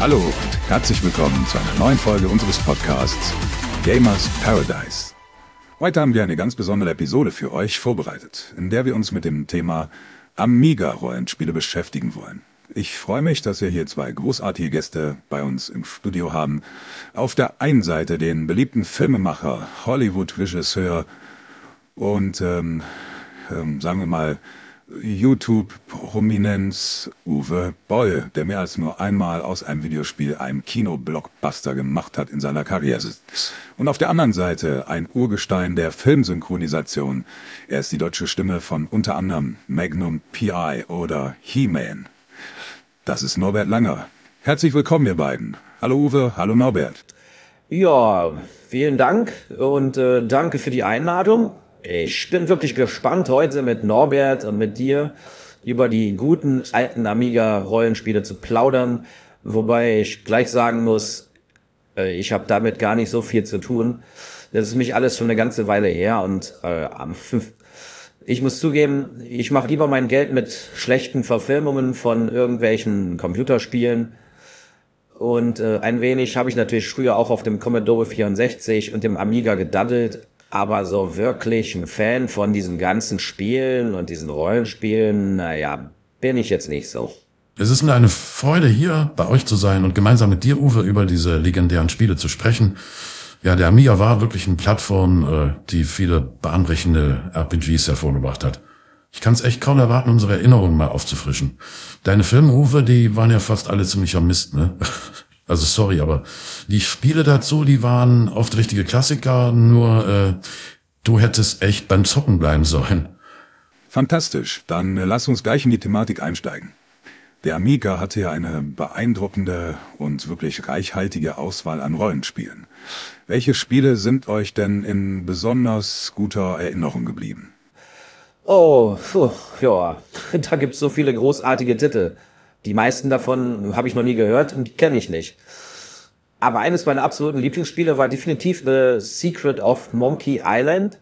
Hallo und herzlich willkommen zu einer neuen Folge unseres Podcasts Gamers Paradise. Heute haben wir eine ganz besondere Episode für euch vorbereitet, in der wir uns mit dem Thema Amiga-Rollenspiele beschäftigen wollen. Ich freue mich, dass wir hier zwei großartige Gäste bei uns im Studio haben. Auf der einen Seite den beliebten Filmemacher, Hollywood-Regisseur und, ähm, ähm, sagen wir mal, YouTube-Prominenz Uwe Boll, der mehr als nur einmal aus einem Videospiel einen Kinoblockbuster gemacht hat in seiner Karriere. Und auf der anderen Seite ein Urgestein der Filmsynchronisation. Er ist die deutsche Stimme von unter anderem Magnum P.I. oder He-Man. Das ist Norbert Langer. Herzlich willkommen, ihr beiden. Hallo Uwe, hallo Norbert. Ja, vielen Dank und äh, danke für die Einladung. Ich bin wirklich gespannt, heute mit Norbert und mit dir über die guten alten Amiga-Rollenspiele zu plaudern. Wobei ich gleich sagen muss, äh, ich habe damit gar nicht so viel zu tun. Das ist mich alles schon eine ganze Weile her und äh, am 5. Ich muss zugeben, ich mache lieber mein Geld mit schlechten Verfilmungen von irgendwelchen Computerspielen. Und äh, ein wenig habe ich natürlich früher auch auf dem Commodore 64 und dem Amiga gedaddelt, aber so wirklich ein Fan von diesen ganzen Spielen und diesen Rollenspielen, naja, bin ich jetzt nicht so. Es ist mir eine Freude, hier bei euch zu sein und gemeinsam mit dir, Uwe, über diese legendären Spiele zu sprechen. Ja, der Amiga war wirklich eine Plattform, äh, die viele bahnbrechende RPGs hervorgebracht hat. Ich kann es echt kaum erwarten, unsere Erinnerungen mal aufzufrischen. Deine Filme, Uwe, die waren ja fast alle ziemlicher Mist, ne? Also sorry, aber die Spiele dazu, die waren oft richtige Klassiker, nur äh, du hättest echt beim Zocken bleiben sollen. Fantastisch, dann äh, lass uns gleich in die Thematik einsteigen. Der Amiga hatte ja eine beeindruckende und wirklich reichhaltige Auswahl an Rollenspielen. Welche Spiele sind euch denn in besonders guter Erinnerung geblieben? Oh, puh, ja, da gibt's so viele großartige Titel. Die meisten davon habe ich noch nie gehört und die kenne ich nicht. Aber eines meiner absoluten Lieblingsspiele war definitiv The Secret of Monkey Island.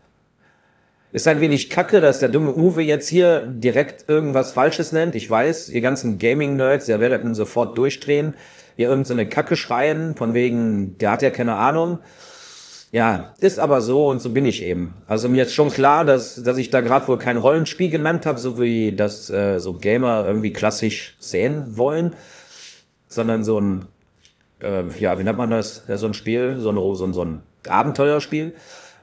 Ist ein wenig kacke, dass der dumme Uwe jetzt hier direkt irgendwas Falsches nennt. Ich weiß, ihr ganzen Gaming-Nerds, ihr werdet ihn sofort durchdrehen, ihr irgendeine so Kacke schreien, von wegen, der hat ja keine Ahnung. Ja, ist aber so und so bin ich eben. Also mir ist schon klar, dass, dass ich da gerade wohl kein Rollenspiel genannt habe, so wie das äh, so Gamer irgendwie klassisch sehen wollen, sondern so ein, äh, ja, wie nennt man das? Ja, so ein Spiel, so ein, so ein, so ein Abenteuerspiel.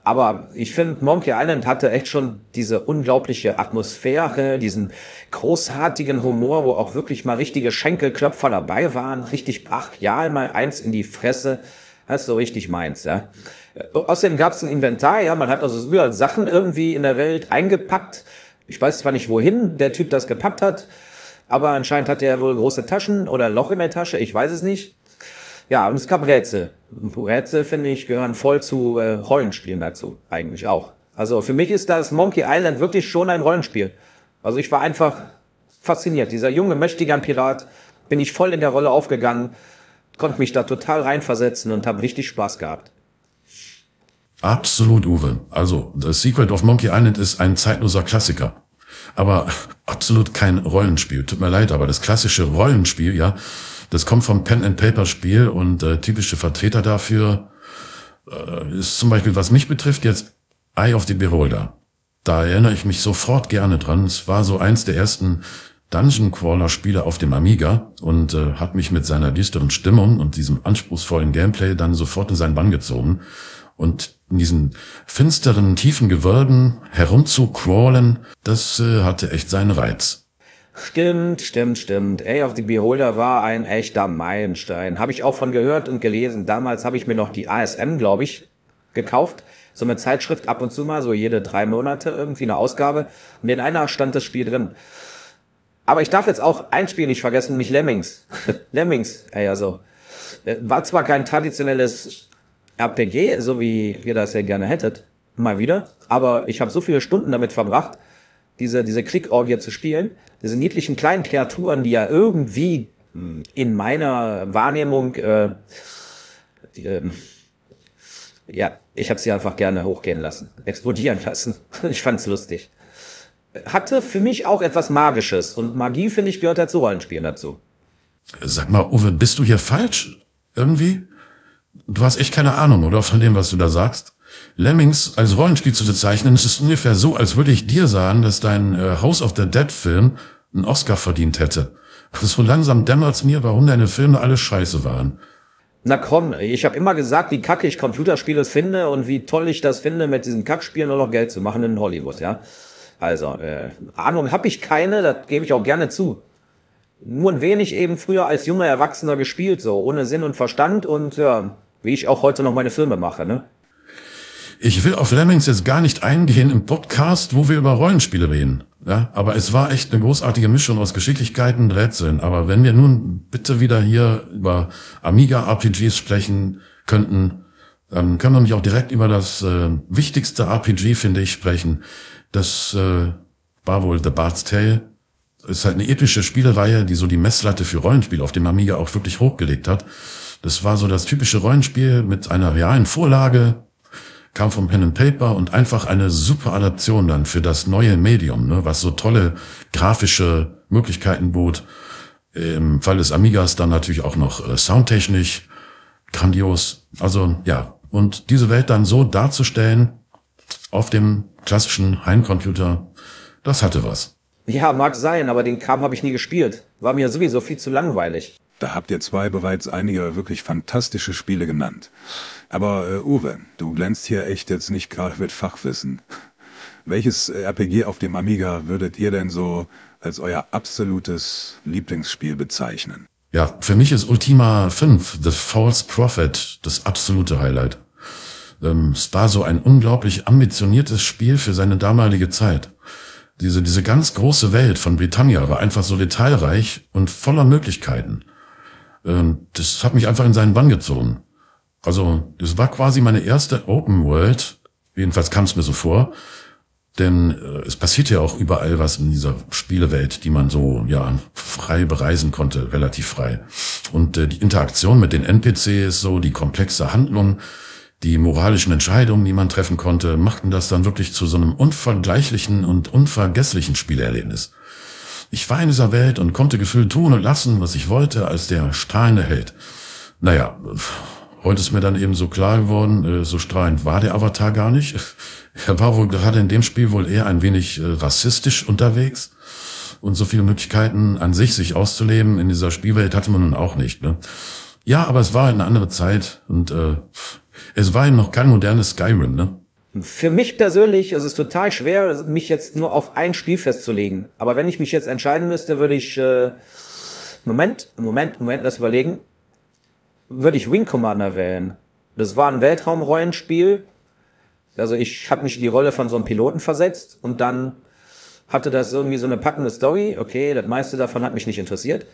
Aber ich finde, Monkey Island hatte echt schon diese unglaubliche Atmosphäre, diesen großartigen Humor, wo auch wirklich mal richtige Schenkelklopfer dabei waren, richtig brachial mal eins in die Fresse. Das ist so richtig meins, ja. Außerdem gab es ein Inventar, ja, man hat also überall Sachen irgendwie in der Welt eingepackt. Ich weiß zwar nicht, wohin der Typ das gepackt hat, aber anscheinend hat er wohl große Taschen oder Loch in der Tasche, ich weiß es nicht. Ja, und es gab Rätsel. Rätsel, finde ich, gehören voll zu äh, Rollenspielen dazu, eigentlich auch. Also für mich ist das Monkey Island wirklich schon ein Rollenspiel. Also ich war einfach fasziniert. Dieser junge, mächtige Pirat, bin ich voll in der Rolle aufgegangen, konnte mich da total reinversetzen und habe richtig Spaß gehabt. Absolut, Uwe. Also, The Secret of Monkey Island ist ein zeitloser Klassiker. Aber absolut kein Rollenspiel. Tut mir leid, aber das klassische Rollenspiel, ja, das kommt vom Pen-and-Paper-Spiel und äh, typische Vertreter dafür äh, ist zum Beispiel, was mich betrifft, jetzt Eye of the Beholder. Da erinnere ich mich sofort gerne dran. Es war so eins der ersten Dungeon Crawler Spiele auf dem Amiga und äh, hat mich mit seiner düsteren Stimmung und diesem anspruchsvollen Gameplay dann sofort in seinen Bann gezogen. Und in diesen finsteren, tiefen Gewölben herumzucrawlen, das äh, hatte echt seinen Reiz. Stimmt, stimmt, stimmt. Ey, of the Beholder war ein echter Meilenstein. Habe ich auch von gehört und gelesen. Damals habe ich mir noch die ASM, glaube ich, gekauft. So eine Zeitschrift ab und zu mal, so jede drei Monate irgendwie eine Ausgabe. Und in einer stand das Spiel drin. Aber ich darf jetzt auch ein Spiel nicht vergessen, nämlich Lemmings. Lemmings, ey, also. Äh, war zwar kein traditionelles RPG, so wie ihr das ja gerne hättet, mal wieder. Aber ich habe so viele Stunden damit verbracht, diese, diese Klickorgie zu spielen. Diese niedlichen kleinen Kreaturen, die ja irgendwie hm, in meiner Wahrnehmung, äh, die, äh, ja, ich habe sie einfach gerne hochgehen lassen, explodieren lassen. ich fand's lustig. Hatte für mich auch etwas Magisches und Magie, finde ich, gehört ja zu Rollenspielen dazu. Sag mal, Uwe, bist du hier falsch? Irgendwie? Du hast echt keine Ahnung, oder? Von dem, was du da sagst. Lemmings als Rollenspiel zu bezeichnen, es ist ungefähr so, als würde ich dir sagen, dass dein äh, House of the Dead Film einen Oscar verdient hätte. So langsam dämmert's mir, warum deine Filme alle scheiße waren. Na komm, ich habe immer gesagt, wie kacke ich Computerspiele finde und wie toll ich das finde, mit diesen Kackspielen nur noch Geld zu machen in Hollywood, ja. Also, äh, Ahnung habe ich keine, das gebe ich auch gerne zu. Nur ein wenig eben früher als junger Erwachsener gespielt, so ohne Sinn und Verstand und ja, wie ich auch heute noch meine Filme mache, ne? Ich will auf Lemmings jetzt gar nicht eingehen im Podcast, wo wir über Rollenspiele reden. Ja, aber es war echt eine großartige Mischung aus Geschicklichkeiten und Rätseln. Aber wenn wir nun bitte wieder hier über Amiga-RPGs sprechen könnten, dann können wir mich auch direkt über das äh, wichtigste RPG, finde ich, sprechen. Das äh, war wohl The Bard's Tale. Ist halt eine epische Spielereihe, die so die Messlatte für Rollenspiele auf dem Amiga auch wirklich hochgelegt hat. Das war so das typische Rollenspiel mit einer realen Vorlage, kam vom Pen and Paper und einfach eine super Adaption dann für das neue Medium, ne, was so tolle grafische Möglichkeiten bot. Im Fall des Amigas dann natürlich auch noch äh, soundtechnisch grandios. Also ja, und diese Welt dann so darzustellen auf dem klassischen Heimcomputer, das hatte was. Ja, mag sein, aber den Kram habe ich nie gespielt. War mir sowieso viel zu langweilig. Da habt ihr zwei bereits einige wirklich fantastische Spiele genannt. Aber äh, Uwe, du glänzt hier echt jetzt nicht gerade mit Fachwissen. Welches RPG auf dem Amiga würdet ihr denn so als euer absolutes Lieblingsspiel bezeichnen? Ja, für mich ist Ultima 5, The False Prophet, das absolute Highlight. Ähm, es war so ein unglaublich ambitioniertes Spiel für seine damalige Zeit. Diese, diese ganz große Welt von Britannia war einfach so detailreich und voller Möglichkeiten. Ähm, das hat mich einfach in seinen Bann gezogen. Also, das war quasi meine erste Open World. Jedenfalls kam es mir so vor. Denn äh, es passiert ja auch überall was in dieser Spielewelt, die man so ja frei bereisen konnte, relativ frei. Und äh, die Interaktion mit den NPCs, so die komplexe Handlung, die moralischen Entscheidungen, die man treffen konnte, machten das dann wirklich zu so einem unvergleichlichen und unvergesslichen Spielerlebnis. Ich war in dieser Welt und konnte gefühlt tun und lassen, was ich wollte, als der strahlende Held. Naja, Heute ist mir dann eben so klar geworden, äh, so strahlend war der Avatar gar nicht. Er war wohl gerade in dem Spiel wohl eher ein wenig äh, rassistisch unterwegs. Und so viele Möglichkeiten an sich, sich auszuleben in dieser Spielwelt hatte man nun auch nicht. Ne? Ja, aber es war eine andere Zeit und äh, es war eben noch kein modernes Skyrim. Ne? Für mich persönlich ist es total schwer, mich jetzt nur auf ein Spiel festzulegen. Aber wenn ich mich jetzt entscheiden müsste, würde ich äh, Moment, Moment, Moment, lass überlegen würde ich Wing Commander wählen. Das war ein Weltraumrollenspiel. Also ich habe mich in die Rolle von so einem Piloten versetzt und dann hatte das irgendwie so eine packende Story. Okay, das meiste davon hat mich nicht interessiert.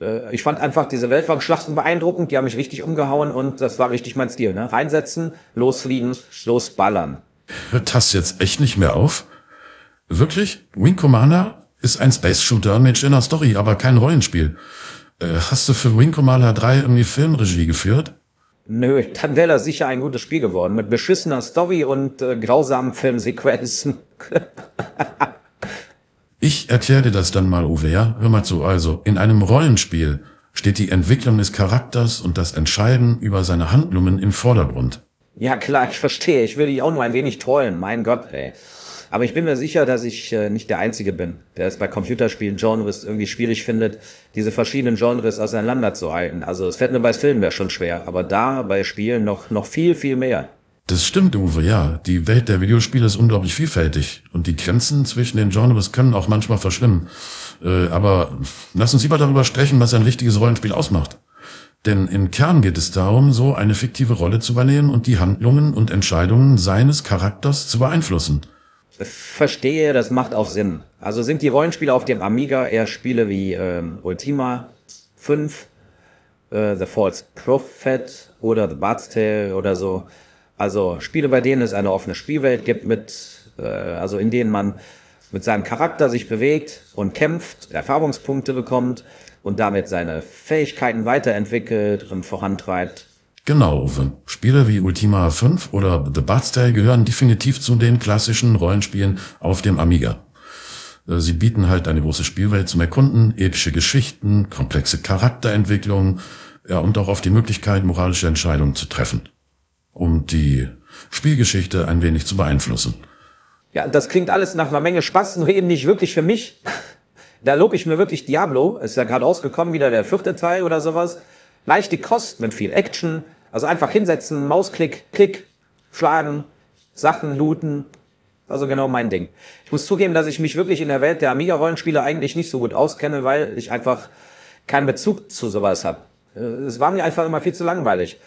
Äh, ich fand einfach diese Weltraumschlachten beeindruckend, die haben mich richtig umgehauen und das war richtig mein Stil. Ne? Reinsetzen, losfliegen, losballern. Hört das jetzt echt nicht mehr auf? Wirklich? Wing Commander ist ein Space Shooter mit schöner Story, aber kein Rollenspiel. Äh, hast du für Wing Commander 3 irgendwie Filmregie geführt? Nö, dann wäre das sicher ein gutes Spiel geworden. Mit beschissener Story und äh, grausamen Filmsequenzen. ich erkläre dir das dann mal, Uwe, ja? Hör mal zu. Also, in einem Rollenspiel steht die Entwicklung des Charakters und das Entscheiden über seine Handlungen im Vordergrund. Ja, klar, ich verstehe. Ich will dich auch nur ein wenig trollen. Mein Gott, ey. Aber ich bin mir sicher, dass ich äh, nicht der Einzige bin, der es bei Computerspielen Genres irgendwie schwierig findet, diese verschiedenen Genres auseinanderzuhalten. Also es fällt nur bei Filmen wäre schon schwer, aber da bei Spielen noch, noch viel, viel mehr. Das stimmt, Uwe, ja. Die Welt der Videospiele ist unglaublich vielfältig und die Grenzen zwischen den Genres können auch manchmal verschwimmen. Äh, aber lass uns lieber darüber sprechen, was ein richtiges Rollenspiel ausmacht. Denn im Kern geht es darum, so eine fiktive Rolle zu übernehmen und die Handlungen und Entscheidungen seines Charakters zu beeinflussen. Verstehe, das macht auch Sinn. Also sind die Rollenspiele auf dem Amiga eher Spiele wie ähm, Ultima 5, äh, The False Prophet oder The Bard's Tale oder so. Also Spiele, bei denen es eine offene Spielwelt gibt, mit, äh, also in denen man mit seinem Charakter sich bewegt und kämpft, Erfahrungspunkte bekommt und damit seine Fähigkeiten weiterentwickelt und vorantreibt. Genau, Spiele wie Ultima 5 oder The Bard's Tale gehören definitiv zu den klassischen Rollenspielen auf dem Amiga. Äh, sie bieten halt eine große Spielwelt zum Erkunden, epische Geschichten, komplexe Charakterentwicklung, ja, und auch auf die Möglichkeit, moralische Entscheidungen zu treffen, um die Spielgeschichte ein wenig zu beeinflussen. Ja, das klingt alles nach einer Menge Spaß, nur eben nicht wirklich für mich. Da lobe ich mir wirklich Diablo. Ist ja gerade ausgekommen, wieder der vierte Teil oder sowas. Leichte Kost mit viel Action. Also einfach hinsetzen, Mausklick, Klick, schlagen, Sachen looten. Also genau mein Ding. Ich muss zugeben, dass ich mich wirklich in der Welt der Amiga-Rollenspiele eigentlich nicht so gut auskenne, weil ich einfach keinen Bezug zu sowas habe. Es war mir einfach immer viel zu langweilig.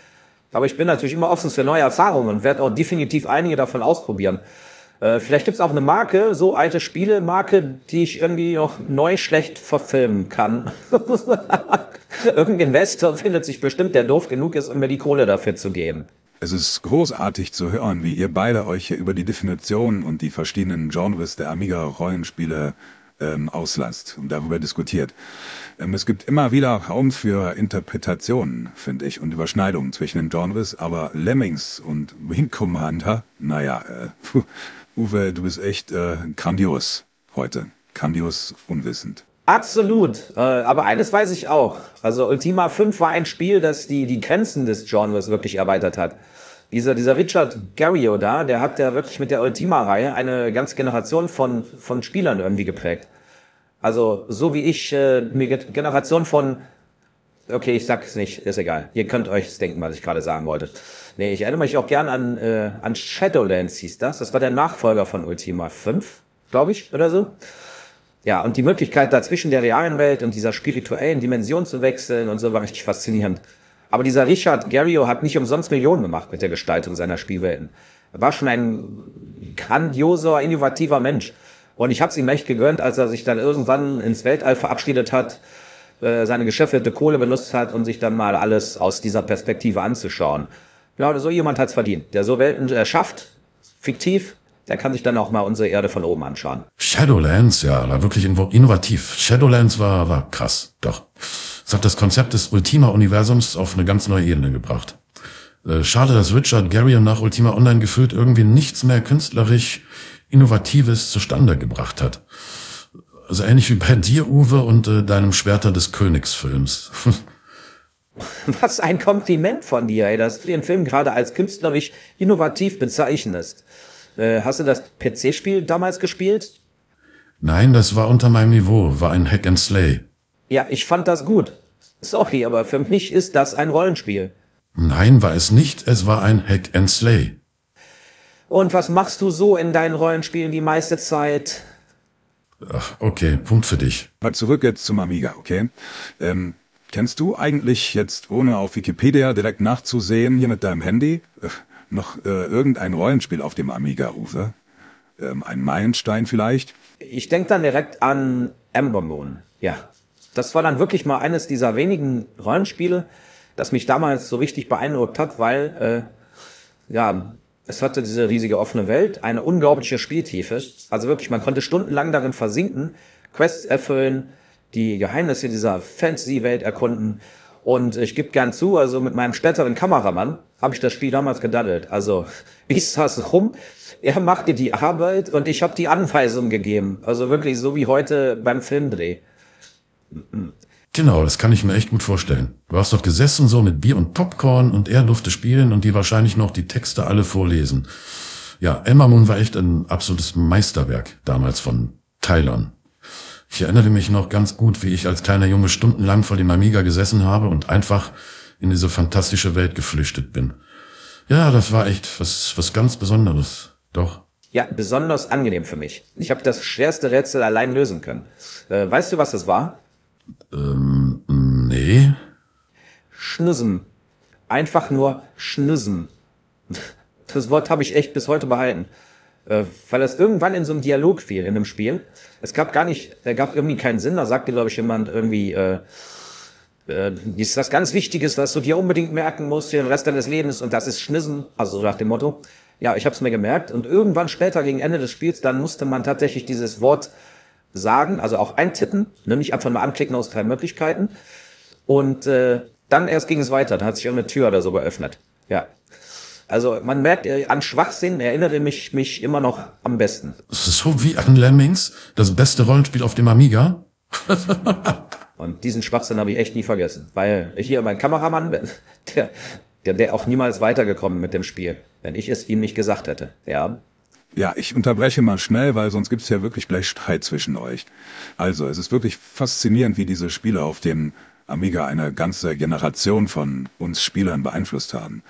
Aber ich bin natürlich immer offen für neue Erfahrungen und werde auch definitiv einige davon ausprobieren. Äh, vielleicht gibt es auch eine Marke, so alte Spielemarke, die ich irgendwie noch neu schlecht verfilmen kann. Irgendein Investor findet sich bestimmt, der doof genug ist, um mir die Kohle dafür zu geben. Es ist großartig zu hören, wie ihr beide euch hier über die Definition und die verschiedenen Genres der Amiga-Rollenspiele ähm, auslasst und darüber diskutiert. Ähm, es gibt immer wieder Raum für Interpretationen, finde ich, und Überschneidungen zwischen den Genres, aber Lemmings und Wing Commander, naja, äh, Uwe, du bist echt äh, grandios heute. Grandios unwissend. Absolut. Äh, aber eines weiß ich auch. Also Ultima 5 war ein Spiel, das die, die Grenzen des Genres wirklich erweitert hat. Dieser, dieser Richard Garrio da, der hat ja wirklich mit der Ultima-Reihe eine ganze Generation von, von Spielern irgendwie geprägt. Also so wie ich äh, eine Generation von Okay, ich sag's nicht, ist egal. Ihr könnt euch denken, was ich gerade sagen wollte. Nee, ich erinnere mich auch gern an, äh, an Shadowlands hieß das. Das war der Nachfolger von Ultima 5, glaube ich, oder so. Ja, und die Möglichkeit, da zwischen der realen Welt und dieser spirituellen Dimension zu wechseln und so war richtig faszinierend. Aber dieser Richard Garrio hat nicht umsonst Millionen gemacht mit der Gestaltung seiner Spielwelten. Er war schon ein grandioser, innovativer Mensch. Und ich habe es ihm echt gegönnt, als er sich dann irgendwann ins Weltall verabschiedet hat äh, seine geschäftete Kohle benutzt hat und sich dann mal alles aus dieser Perspektive anzuschauen. Ja, so jemand hat's verdient. Der so Welten erschafft, fiktiv, der kann sich dann auch mal unsere Erde von oben anschauen. Shadowlands, ja, war wirklich innovativ. Shadowlands war, war krass, doch. Es hat das Konzept des Ultima-Universums auf eine ganz neue Ebene gebracht. Äh, schade, dass Richard Garriott nach Ultima Online gefühlt irgendwie nichts mehr künstlerisch Innovatives zustande gebracht hat. Also ähnlich wie bei dir, Uwe, und äh, deinem Schwerter des Königsfilms. Was ein Kompliment von dir, ey, dass du den Film gerade als künstlerisch innovativ bezeichnest. Äh, hast du das PC-Spiel damals gespielt? Nein, das war unter meinem Niveau, war ein Hack and Slay. Ja, ich fand das gut. Sorry, aber für mich ist das ein Rollenspiel. Nein, war es nicht, es war ein Hack and Slay. Und was machst du so in deinen Rollenspielen die meiste Zeit? Ach, okay, Punkt für dich. Mal zurück jetzt zum Amiga, okay? Ähm, kennst du eigentlich jetzt, ohne auf Wikipedia direkt nachzusehen, hier mit deinem Handy, äh, noch äh, irgendein Rollenspiel auf dem Amiga, Uwe? Ähm, ein Meilenstein vielleicht? Ich denke dann direkt an Ember Moon, ja. Das war dann wirklich mal eines dieser wenigen Rollenspiele, das mich damals so richtig beeindruckt hat, weil äh, ja, es hatte diese riesige offene Welt, eine unglaubliche Spieltiefe. Also wirklich, man konnte stundenlang darin versinken, Quests erfüllen, die Geheimnisse dieser Fantasy-Welt erkunden. Und ich gebe gern zu, also mit meinem späteren Kameramann habe ich das Spiel damals gedaddelt. Also ich saß rum, er machte die Arbeit und ich habe die Anweisung gegeben. Also wirklich so wie heute beim Filmdreh. Genau, das kann ich mir echt gut vorstellen. Du hast doch gesessen so mit Bier und Popcorn und er durfte spielen und die wahrscheinlich noch die Texte alle vorlesen. Ja, Elmer Moon war echt ein absolutes Meisterwerk damals von Tylon. Ich erinnere mich noch ganz gut, wie ich als kleiner Junge stundenlang vor dem Amiga gesessen habe und einfach in diese fantastische Welt geflüchtet bin. Ja, das war echt was, was ganz Besonderes. Doch. Ja, besonders angenehm für mich. Ich habe das schwerste Rätsel allein lösen können. Äh, weißt du, was das war? Ähm, nee. Schnüssen. Einfach nur Schnüssen. Das Wort habe ich echt bis heute behalten. Äh, weil es irgendwann in so einem Dialog fiel, in einem Spiel. Es gab gar nicht, er gab irgendwie keinen Sinn. Da sagte, glaube ich, jemand irgendwie, äh, äh, ist das ganz Wichtiges, was du dir unbedingt merken musst für den Rest deines Lebens und das ist Schnissen, also nach dem Motto. Ja, ich habe es mir gemerkt und irgendwann später gegen Ende des Spiels, dann musste man tatsächlich dieses Wort sagen, also auch eintippen, ne, nicht einfach mal anklicken aus drei Möglichkeiten. Und äh, dann erst ging es weiter, dann hat sich eine Tür oder so geöffnet. Ja. Also man merkt, äh, an Schwachsinn erinnerte mich, mich immer noch am besten. So wie an Lemmings, das beste Rollenspiel auf dem Amiga. Und diesen Schwachsinn habe ich echt nie vergessen, weil ich hier mein Kameramann bin, der, der, der auch niemals weitergekommen mit dem Spiel, wenn ich es ihm nicht gesagt hätte. Ja. Ja, ich unterbreche mal schnell, weil sonst gibt es ja wirklich gleich Streit zwischen euch. Also, es ist wirklich faszinierend, wie diese Spiele auf dem Amiga eine ganze Generation von uns Spielern beeinflusst haben.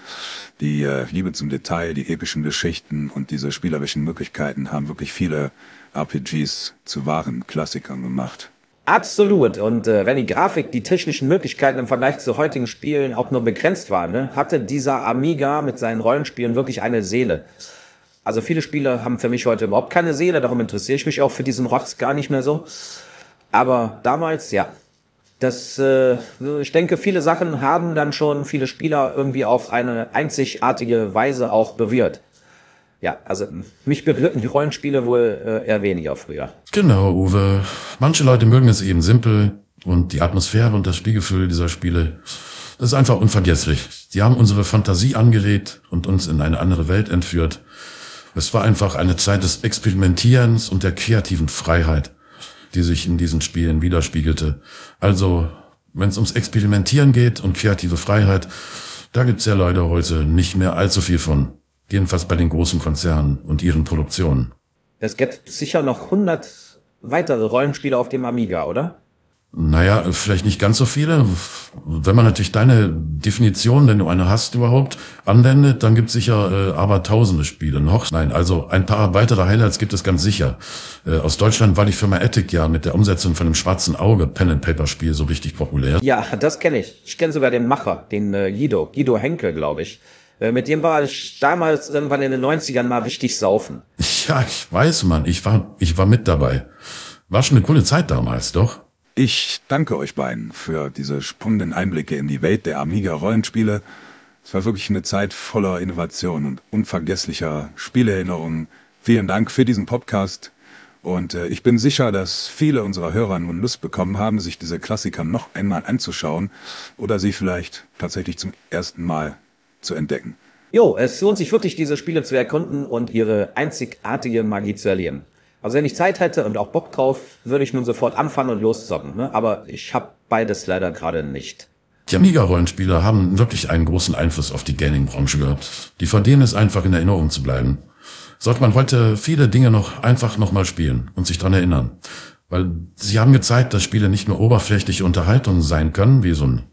Die äh, Liebe zum Detail, die epischen Geschichten und diese spielerischen Möglichkeiten haben wirklich viele RPGs zu wahren Klassikern gemacht. Absolut. Und äh, wenn die Grafik, die technischen Möglichkeiten im Vergleich zu heutigen Spielen auch nur begrenzt waren, ne, hatte dieser Amiga mit seinen Rollenspielen wirklich eine Seele. Also viele Spiele haben für mich heute überhaupt keine Seele, darum interessiere ich mich auch für diesen Rocks gar nicht mehr so. Aber damals, ja. Das, äh, ich denke, viele Sachen haben dann schon viele Spieler irgendwie auf eine einzigartige Weise auch bewirrt. Ja, also mich berührten die Rollenspiele wohl äh, eher weniger früher. Genau, Uwe. Manche Leute mögen es eben simpel und die Atmosphäre und das Spielgefühl dieser Spiele, das ist einfach unvergesslich. Die haben unsere Fantasie angeregt und uns in eine andere Welt entführt. Es war einfach eine Zeit des Experimentierens und der kreativen Freiheit, die sich in diesen Spielen widerspiegelte. Also, wenn es ums Experimentieren geht und kreative Freiheit, da gibt's ja leider heute nicht mehr allzu viel von. Jedenfalls bei den großen Konzernen und ihren Produktionen. Es gibt sicher noch 100 weitere Rollenspiele auf dem Amiga, oder? Naja, vielleicht nicht ganz so viele. Wenn man natürlich deine Definition, wenn du eine hast überhaupt, anwendet, dann gibt es sicher äh, aber tausende Spiele noch. Nein, also ein paar weitere Highlights gibt es ganz sicher. Äh, aus Deutschland war die Firma Ethic ja mit der Umsetzung von dem schwarzen Auge Pen-and-Paper-Spiel so richtig populär. Ja, das kenne ich. Ich kenne sogar den Macher, den äh, Guido, Guido Henkel, glaube ich. Äh, mit dem war ich damals irgendwann in den 90ern mal richtig saufen. Ja, ich weiß, Mann. Ich war, ich war mit dabei. War schon eine coole Zeit damals, doch? Ich danke euch beiden für diese spannenden Einblicke in die Welt der Amiga-Rollenspiele. Es war wirklich eine Zeit voller Innovation und unvergesslicher Spieleerinnerungen. Vielen Dank für diesen Podcast. Und äh, ich bin sicher, dass viele unserer Hörer nun Lust bekommen haben, sich diese Klassiker noch einmal anzuschauen oder sie vielleicht tatsächlich zum ersten Mal zu entdecken. Jo, es lohnt sich wirklich, diese Spiele zu erkunden und ihre einzigartige Magie zu erleben. Also wenn ich Zeit hätte und auch Bock drauf, würde ich nun sofort anfangen und loszocken. Ne? Aber ich habe beides leider gerade nicht. Die Amiga-Rollenspiele haben wirklich einen großen Einfluss auf die Gaming-Branche gehabt. Die verdienen es einfach in Erinnerung zu bleiben. Sollte man heute viele Dinge noch einfach nochmal spielen und sich dran erinnern. Weil sie haben gezeigt, dass Spiele nicht nur oberflächliche Unterhaltung sein können, wie so ein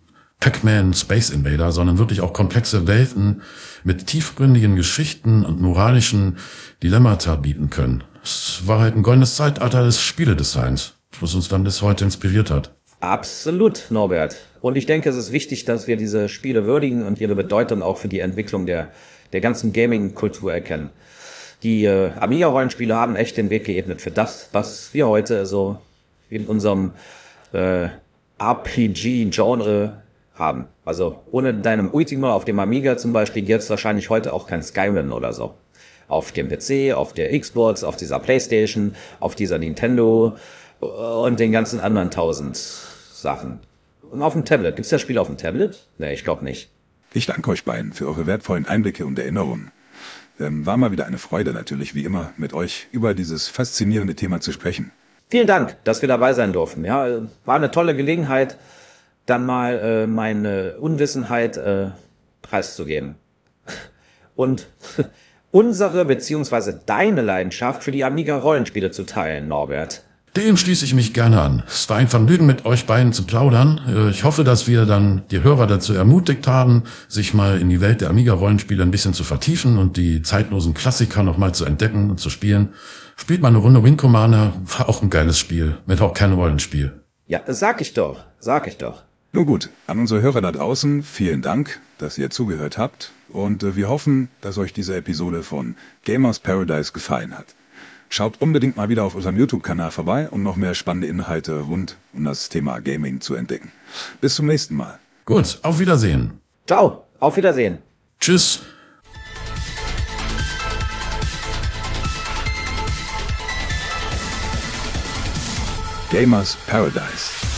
Pac-Man Space Invader, sondern wirklich auch komplexe Welten mit tiefgründigen Geschichten und moralischen Dilemmata bieten können. Es war halt ein goldenes Zeitalter des Spieledesigns, was uns dann bis heute inspiriert hat. Absolut, Norbert. Und ich denke, es ist wichtig, dass wir diese Spiele würdigen und ihre Bedeutung auch für die Entwicklung der, der ganzen Gaming-Kultur erkennen. Die äh, Amiga-Rollenspiele haben echt den Weg geebnet für das, was wir heute so in unserem äh, RPG-Genre haben. Also ohne deinem Ultima auf dem Amiga zum Beispiel gäbe es wahrscheinlich heute auch kein Skyrim oder so. Auf dem PC, auf der Xbox, auf dieser Playstation, auf dieser Nintendo und den ganzen anderen tausend Sachen. Und auf dem Tablet. Gibt es das Spiel auf dem Tablet? Nee, ich glaube nicht. Ich danke euch beiden für eure wertvollen Einblicke und Erinnerungen. Ähm, war mal wieder eine Freude natürlich, wie immer, mit euch über dieses faszinierende Thema zu sprechen. Vielen Dank, dass wir dabei sein durften. Ja, war eine tolle Gelegenheit dann mal äh, meine Unwissenheit äh, preiszugeben. Und unsere beziehungsweise deine Leidenschaft für die Amiga-Rollenspiele zu teilen, Norbert. Dem schließe ich mich gerne an. Es war ein Vergnügen, mit euch beiden zu plaudern. Äh, ich hoffe, dass wir dann die Hörer dazu ermutigt haben, sich mal in die Welt der Amiga-Rollenspiele ein bisschen zu vertiefen und die zeitlosen Klassiker nochmal zu entdecken und zu spielen. Spielt mal eine Runde Wing Commander, war auch ein geiles Spiel, mit auch kein Rollenspiel. Ja, sag ich doch, sag ich doch. Nun gut, an unsere Hörer da draußen, vielen Dank, dass ihr zugehört habt und äh, wir hoffen, dass euch diese Episode von Gamers Paradise gefallen hat. Schaut unbedingt mal wieder auf unserem YouTube-Kanal vorbei, um noch mehr spannende Inhalte rund um das Thema Gaming zu entdecken. Bis zum nächsten Mal. Gut, auf Wiedersehen. Ciao, auf Wiedersehen. Tschüss. Gamers Paradise.